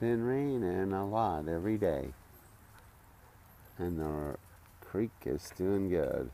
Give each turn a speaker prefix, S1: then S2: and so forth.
S1: been raining a lot every day. And the creek is doing good.